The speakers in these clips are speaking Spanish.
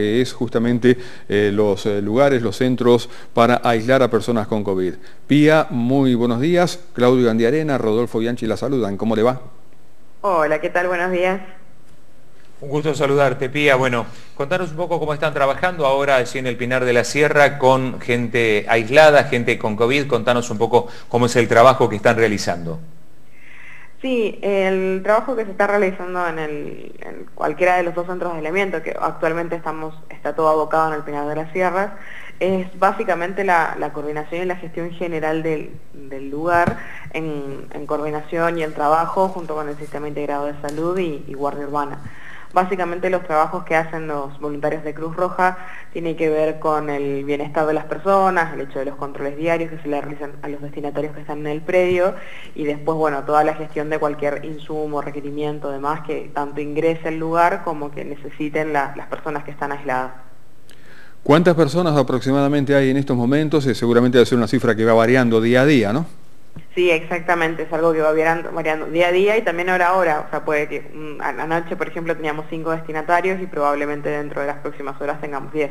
que es justamente eh, los eh, lugares, los centros para aislar a personas con COVID. Pía, muy buenos días. Claudio Gandiarena, Rodolfo Bianchi la saludan. ¿Cómo le va? Hola, ¿qué tal? Buenos días. Un gusto saludarte, Pía. Bueno, contanos un poco cómo están trabajando ahora allí en el Pinar de la Sierra con gente aislada, gente con COVID. Contanos un poco cómo es el trabajo que están realizando. Sí, el trabajo que se está realizando en, cualquiera de los dos centros de aislamiento, que actualmente estamos, está todo abocado en el Pinar de las Sierras, es básicamente la, coordinación y la gestión general del, lugar en, coordinación y en trabajo junto con el Sistema Integrado de Salud y Guardia Urbana. Básicamente los trabajos que hacen los voluntarios de Cruz Roja tienen que ver con el bienestar de las personas, el hecho de los controles diarios que se le realizan a los destinatarios que están en el predio y después, bueno, toda la gestión de cualquier insumo, requerimiento, demás que tanto ingrese al lugar como que necesiten las personas que están aisladas. ¿Cuántas personas aproximadamente hay en estos momentos? Eh, seguramente a ser una cifra que va variando día a día, ¿no? Sí, exactamente, es algo que va variando, día a día y también hora a hora. O sea, puede que mm, anoche, por ejemplo, teníamos cinco destinatarios y probablemente dentro de las próximas horas tengamos diez.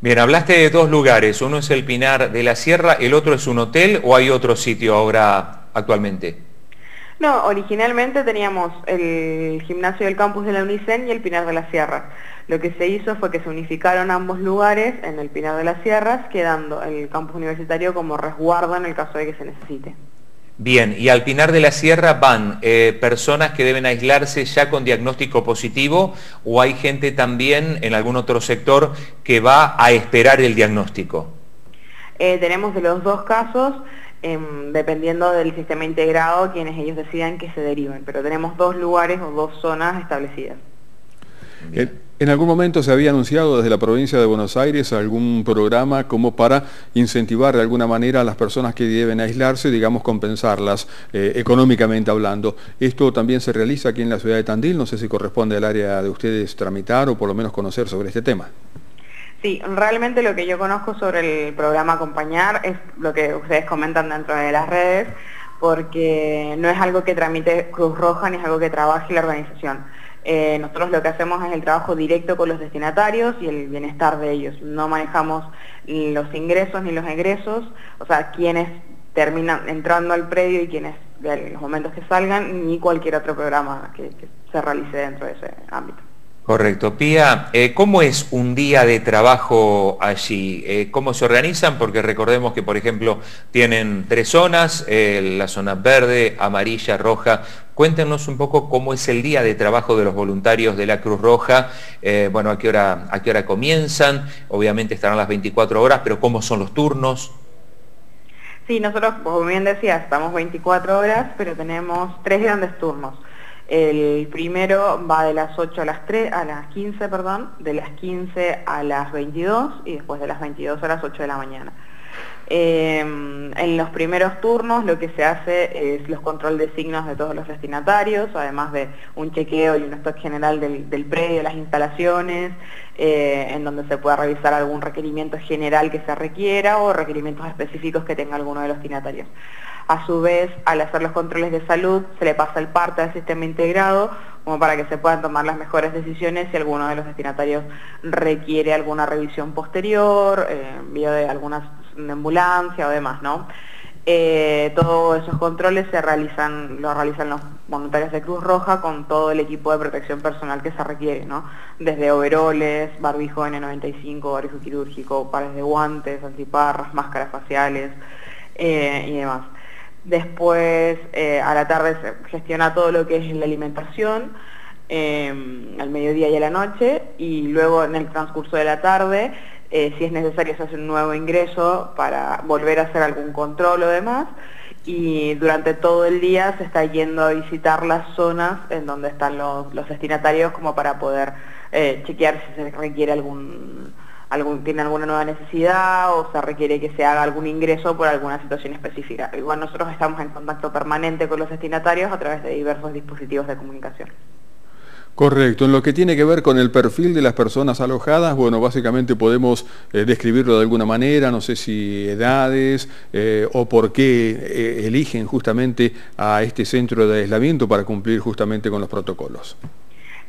Bien, hablaste de dos lugares, uno es el Pinar de la Sierra, el otro es un hotel o hay otro sitio ahora actualmente? No, originalmente teníamos el gimnasio del campus de la UNICEN y el Pinar de la Sierra. Lo que se hizo fue que se unificaron ambos lugares en el Pinar de las Sierras, quedando el campus universitario como resguardo en el caso de que se necesite. Bien, y al Pinar de la Sierra van eh, personas que deben aislarse ya con diagnóstico positivo o hay gente también en algún otro sector que va a esperar el diagnóstico. Eh, tenemos de los dos casos, em, dependiendo del sistema integrado, quienes ellos decidan que se deriven, pero tenemos dos lugares o dos zonas establecidas. En algún momento se había anunciado desde la provincia de Buenos Aires algún programa como para incentivar de alguna manera a las personas que deben aislarse, digamos, compensarlas eh, económicamente hablando. Esto también se realiza aquí en la ciudad de Tandil, no sé si corresponde al área de ustedes tramitar o por lo menos conocer sobre este tema. Sí, realmente lo que yo conozco sobre el programa Acompañar es lo que ustedes comentan dentro de las redes, porque no es algo que tramite Cruz Roja ni es algo que trabaje la organización eh, nosotros lo que hacemos es el trabajo directo con los destinatarios y el bienestar de ellos. No manejamos los ingresos ni los egresos, o sea, quienes terminan entrando al predio y quienes en los momentos que salgan, ni cualquier otro programa que se realice dentro de ese ámbito. Correcto. Pía, eh, ¿cómo es un día de trabajo allí? Eh, ¿Cómo se organizan? Porque recordemos que, por ejemplo, tienen tres zonas, eh, la zona verde, amarilla, roja. Cuéntenos un poco cómo es el día de trabajo de los voluntarios de la Cruz Roja. bueno, ¿a qué, hora, ¿a qué hora comienzan? Obviamente estarán las 24 horas, pero ¿cómo son los turnos? Sí, nosotros, como bien decía, estamos 24 horas, pero tenemos tres grandes turnos. El primero va de las 8 a las 3, a las 15, perdón, de las 15 a las 22 y después de las 22 a las 8 de la mañana. Em, en los primeros turnos lo que se hace es los control de signos de todos los destinatarios, además de un chequeo y un stock general del, del predio, las instalaciones, eh, en donde se pueda revisar algún requerimiento general que se requiera o requerimientos específicos que tenga alguno de los destinatarios. A su vez, al hacer los controles de salud, se le pasa el parte al sistema integrado como para que se puedan tomar las mejores decisiones si alguno de los destinatarios requiere alguna revisión posterior, eh, envío de alguna ambulancia o demás, ¿no? Eh, todos esos controles se realizan, los realizan los voluntarios de Cruz Roja con todo el equipo de protección personal que se requiere, ¿no? Desde overoles, barbijo N95, barbijo quirúrgico, pares de guantes, antiparras, máscaras faciales eh, y demás. Después, eh, a la tarde se gestiona todo lo que es la alimentación, al mediodía y a la noche, y luego en el transcurso de la tarde, eh, si es necesario, se hace un nuevo ingreso para volver a hacer algún control o demás, y durante todo el día se está yendo a visitar las zonas en donde están los, destinatarios como para poder eh, chequear si se requiere algún tiene alguna nueva necesidad o se requiere que se haga algún ingreso por alguna situación específica. Igual nosotros estamos en contacto permanente con los destinatarios a través de diversos dispositivos de comunicación. Correcto. En lo que tiene que ver con el perfil de las personas alojadas, bueno, básicamente podemos eh, describirlo de alguna manera, no sé si edades eh, o por qué eh, eligen justamente a este centro de aislamiento para cumplir justamente con los protocolos.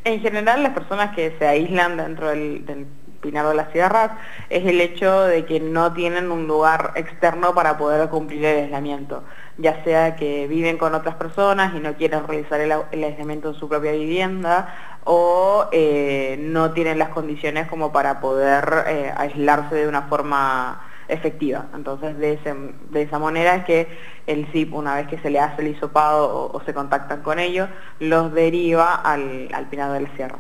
En general, las personas que se aíslan dentro del, del Pinar de las Sierras es el hecho de que no tienen un lugar externo para poder cumplir el aislamiento, ya sea que viven con otras personas y no quieren realizar el, aislamiento en su propia vivienda o eh, no tienen las condiciones como para poder eh, aislarse de una forma efectiva. Entonces, de, esa manera es que el CIP, una vez que se le hace el hisopado o, se contactan con ellos, los deriva al, al Pinar de las Sierras.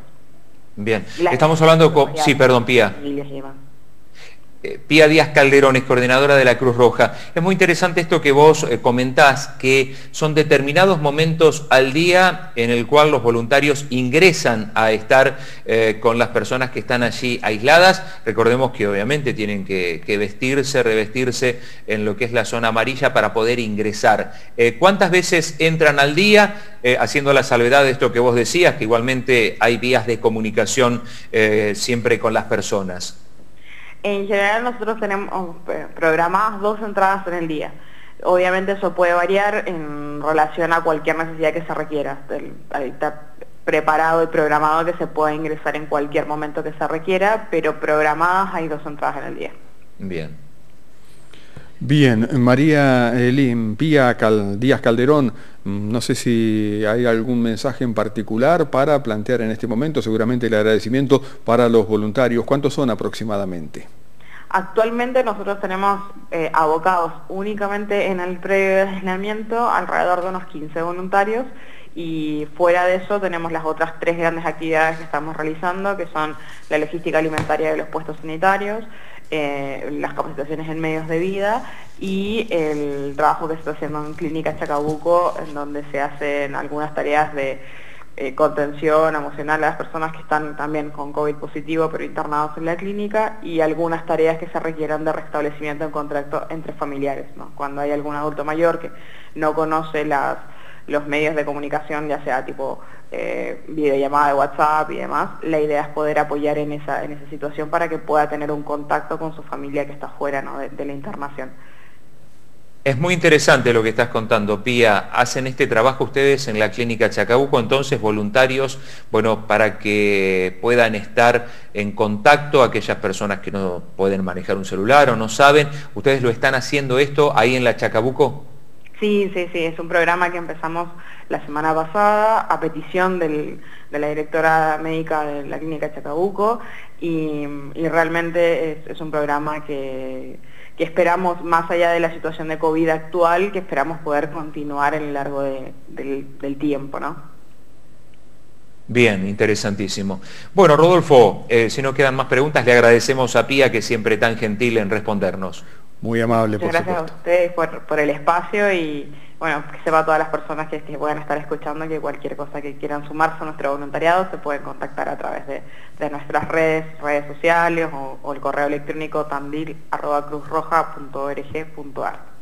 Bien, estamos hablando con... Sí, perdón, Pía. Eh, Pía Díaz Calderón es coordinadora de la Cruz Roja. Es muy interesante esto que vos eh, comentás, que son determinados momentos al día en el cual los voluntarios ingresan a estar eh, con las personas que están allí aisladas. Recordemos que obviamente tienen que, vestirse, revestirse en lo que es la zona amarilla para poder ingresar. ¿Cuántas veces entran al día? haciendo la salvedad de esto que vos decías, que igualmente hay vías de comunicación siempre con las personas. En general nosotros tenemos eh, programadas dos entradas en el día. Obviamente eso puede variar en relación a cualquier necesidad que se requiera. Está preparado y programado que se pueda ingresar en cualquier momento que se requiera, pero programadas hay dos entradas en el día. Bien. Bien, María Elín, Pía Díaz Calderón, no sé si hay algún mensaje en particular para plantear en este momento, seguramente el agradecimiento para los voluntarios. ¿Cuántos son aproximadamente? Actualmente nosotros tenemos eh, abocados únicamente en el aislamiento alrededor de unos 15 voluntarios y fuera de eso tenemos las otras tres grandes actividades que estamos realizando, que son la logística alimentaria de los puestos sanitarios, eh, las capacitaciones en medios de vida y el trabajo que se está haciendo en Clínica Chacabuco, en donde se hacen algunas tareas de eh, contención emocional a las personas que están también con COVID positivo pero internados en la clínica y algunas tareas que se requieran de restablecimiento en contacto entre familiares, cuando hay algún adulto mayor que no conoce las los medios de comunicación, ya sea tipo eh, videollamada de WhatsApp y demás, la idea es poder apoyar en esa, en esa situación para que pueda tener un contacto con su familia que está fuera de, la internación. Es muy interesante lo que estás contando, Pía. Hacen este trabajo ustedes en la clínica Chacabuco, entonces voluntarios, bueno, para que puedan estar en contacto aquellas personas que no pueden manejar un celular o no saben. ¿Ustedes lo están haciendo esto ahí en la Chacabuco? Sí, sí, sí, es un programa que empezamos la semana pasada a petición de la directora médica de la clínica Chacabuco y, realmente es, un programa que, esperamos, más allá de la situación de COVID actual, que esperamos poder continuar en el largo del, tiempo, ¿no? Bien, interesantísimo. Bueno, Rodolfo, eh, si no quedan más preguntas, le agradecemos a Pía que siempre tan gentil en respondernos. Muy amable, Muchas gracias a ustedes por, el espacio y bueno, que sepa todas las personas que, puedan estar escuchando que cualquier cosa que quieran sumarse a nuestro voluntariado se pueden contactar a través de, nuestras redes, redes sociales o, el correo electrónico tandil.cruzroja.org.ar.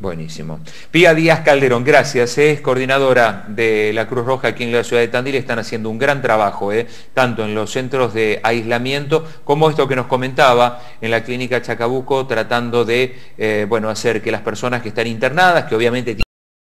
Buenísimo. Pía Díaz Calderón, gracias. Es coordinadora de la Cruz Roja aquí en la ciudad de Tandil. Están haciendo un gran trabajo, ¿eh? tanto en los centros de aislamiento como esto que nos comentaba en la clínica Chacabuco, tratando de eh, bueno, hacer que las personas que están internadas, que obviamente